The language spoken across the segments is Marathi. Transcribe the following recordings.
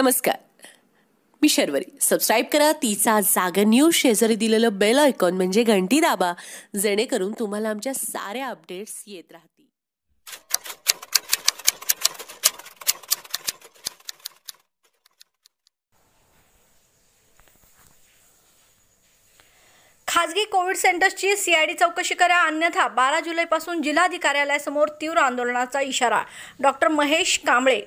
नमस्कार. मी शर्वरी. सबस्क्राईब करा तिचा जागा न्यूज शेजारी दिलेलं बेल आयकॉन म्हणजे घंटी दाबा जेणेकरून तुम्हाला आमच्या साऱ्या अपडेट्स येत राहतील. खाजगी कोविड सेंटर्सची सीआयडी चौकशी करा अन्यथा बारा जुलैपासून जिल्हाधिकार्यालयासमोर तीव्र आंदोलनाचा इशारा. डॉक्टर महेश कांबळे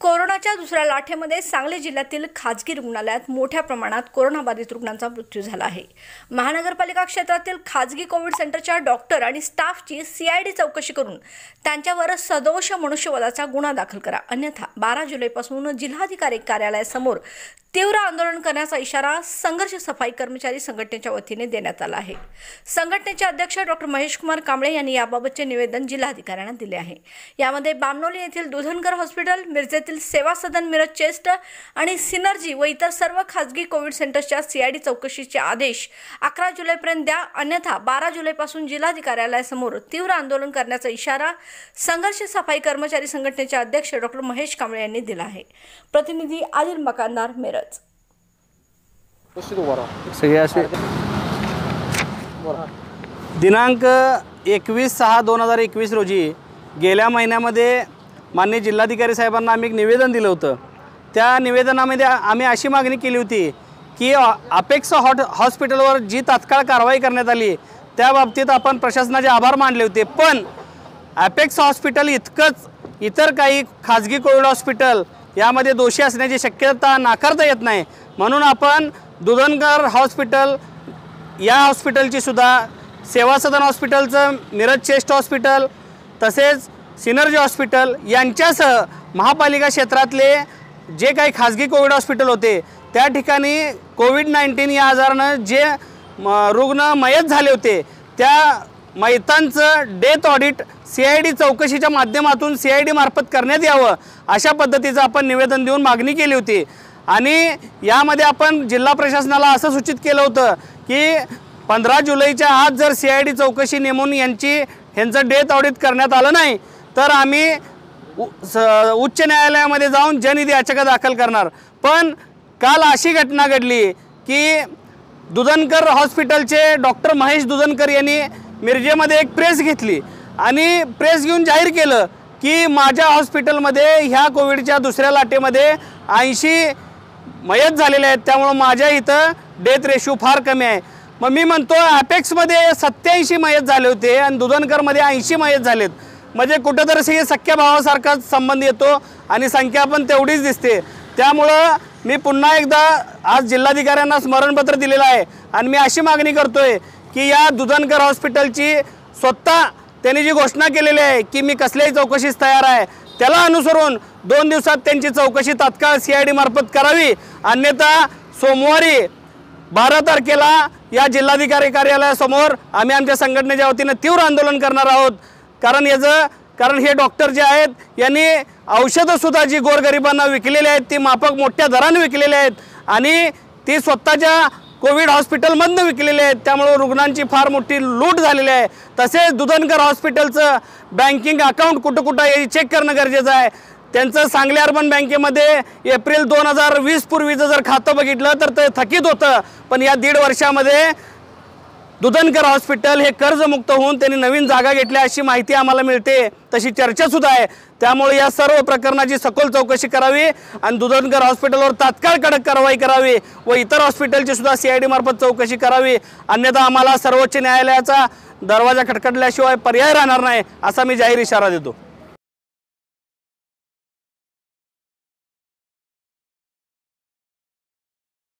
कोरोनाच्या दुसऱ्या लाटेमध्ये सांगली जिल्ह्यातील खाजगी रुग्णालयात मोठ्या प्रमाणात कोरोनाबाधित रुग्णांचा मृत्यू झाला आहे. महानगरपालिका क्षेत्रातील खाजगी कोविड सेंटरच्या डॉक्टर आणि स्टाफची सीआयडी चौकशी करून त्यांच्यावर सदोष मनुष्यवधाचा गुन्हा दाखल करा. अन्यथा बारा जुलैपासून जिल्हाधिकारी कार्यालयासमोर तीव्र आंदोलन करण्याचा इशारा संघर्ष सफाई कर्मचारी संघटनेच्या वतीने देण्यात आला आहे. संघटनेचे अध्यक्ष डॉक्टर महेश कुमार कांबळे यांनी याबाबतचे निवेदन जिल्हाधिकाऱ्यांना दिले आहे. यामध्ये बामनोली येथील दुधनकर हॉस्पिटल मिरजेतील सेवा सदन मिरज चेस्ट आणि सिनर्जी व इतर सर्व खाजगी कोविड सेंटर्सच्या सीआयडी चौकशीचे आदेश अकरा जुलैपर्यंत द्या. अन्यथा बारा जुलैपासून जिल्हाधिकार्यालयासमोर तीव्र आंदोलन करण्याचा इशारा संघर्ष सफाई कर्मचारी संघटनेचे अध्यक्ष डॉक्टर महेश कांबळे यांनी दिला आहे. प्रतिनिधी आदिल मकानदार मेरज. सगळे असे दिनांक एकवीस सहा दोन हजार एकवीस रोजी गेल्या महिन्यामध्ये माननीय जिल्हाधिकारी साहेबांना आम्ही एक निवेदन दिलं होतं. त्या निवेदनामध्ये आम्ही अशी मागणी केली होती की अपेक्स अपेक्षा हॉट हॉस्पिटलवर जी तात्काळ कारवाई करण्यात आली त्या बाबतीत आपण प्रशासनाचे आभार मानले होते. पण अपेक्स हॉस्पिटल इतकंच इतर काही खाजगी कोविड हॉस्पिटल यामध्ये दोषी असण्याची शक्यता नाकारता येत नाही. म्हणून आपण दुधनकर हॉस्पिटल या हॉस्पिटलची सुद्धा सेवा सदन हॉस्पिटलचं मिरज चेस्ट हॉस्पिटल तसेच सिनर्जी हॉस्पिटल यांच्यासह महापालिका क्षेत्रातले जे काही खाजगी कोविड हॉस्पिटल होते त्या ठिकाणी कोविड नाईन्टीन या आजारानं जे म, रुग्ण मयत झाले होते त्या मैतांचं death audit C I D चौकशीच्या माध्यमातून सी आय डी मार्फत करण्यात यावं अशा पद्धतीचं आपण निवेदन देऊन मागणी केली होती. आणि यामध्ये आपण जिल्हा प्रशासनाला असं सूचित केलं होतं की पंधरा जुलैच्या आत जर सी आय डी चौकशी नेमून यांची ह्यांचं डेथ ऑडिट करण्यात आलं नाही तर आम्ही उ- स- उच्च न्यायालयामध्ये जाऊन जनहित याचिका दाखल करणार. पण काल अशी घटना घडली की दुधनकर हॉस्पिटलचे डॉक्टर महेश दुधनकर यांनी मिरजेमध्ये एक प्रेस घेतली. आणि प्रेस घेऊन जाहीर केलं की माझ्या हॉस्पिटलमध्ये ह्या कोविडच्या दुसऱ्या लाटेमध्ये ऐंशी मयत झालेले आहेत. त्यामुळं माझ्या इथं डेथ रेशो फार कमी आहे. मग मी म्हणतो ॲपेक्समध्ये सत्याऐंशी मयत झाले होते आणि दुधनकरमध्ये ऐंशी मयत झालेत. म्हणजे कुठंतरी हे सख्या भावासारखाच संबंध येतो आणि संख्या पण तेवढीच दिसते. त्यामुळं मी पुन्हा एकदा आज जिल्हाधिकाऱ्यांना स्मरणपत्र दिलेलं आहे आणि मी अशी मागणी करतोय की या दुधनकर हॉस्पिटलची स्वतः त्यांनी जी घोषणा केलेली आहे की मी कसल्याही चौकशीस तयार आहे त्याला अनुसरून दोन दिवसात त्यांची चौकशी तात्काळ सी आय डी मार्फत करावी. अन्यथा सोमवारी बारा तारखेला या जिल्हाधिकारी कार्यालयासमोर आम्ही आमच्या संघटनेच्या वतीनं तीव्र आंदोलन करणार आहोत. कारण याचं कारण हे डॉक्टर जे आहेत यांनी औषधंसुद्धा जी गोरगरिबांना विकलेली आहेत ती माफक मोठ्या दराने विकलेली आहेत आणि ती स्वतःच्या कोविड हॉस्पिटलमधनं विकलेले आहेत. त्यामुळं रुग्णांची फार मोठी लूट झालेली आहे. तसेच दुधनकर हॉस्पिटलचं बँकिंग अकाउंट कुठं कुठं आहे हे चेक करणं गरजेचं आहे. त्यांचं सांगली अर्बन बँकेमध्ये एप्रिल दोन हजार वीस पूर्वीचं जर खातं बघितलं तर ते थकीत होतं. पण या दीड वर्षामध्ये दुधनकर हॉस्पिटल हे कर्जमुक्त होऊन त्यांनी नवीन जागा घेतल्या अशी माहिती आम्हाला मिळते. तशी चर्चासुद्धा आहे. त्यामुळे या सर्व प्रकरणाची सखोल चौकशी करावी आणि दुधनकर हॉस्पिटलवर तात्काळ कडक कारवाई करावी व इतर हॉस्पिटलची सुद्धा सी आय डी मार्फत चौकशी करावी. अन्यथा आम्हाला सर्वोच्च न्यायालयाचा दरवाजा खटखटल्याशिवाय पर्याय राहणार नाही असा मी जाहीर इशारा देतो.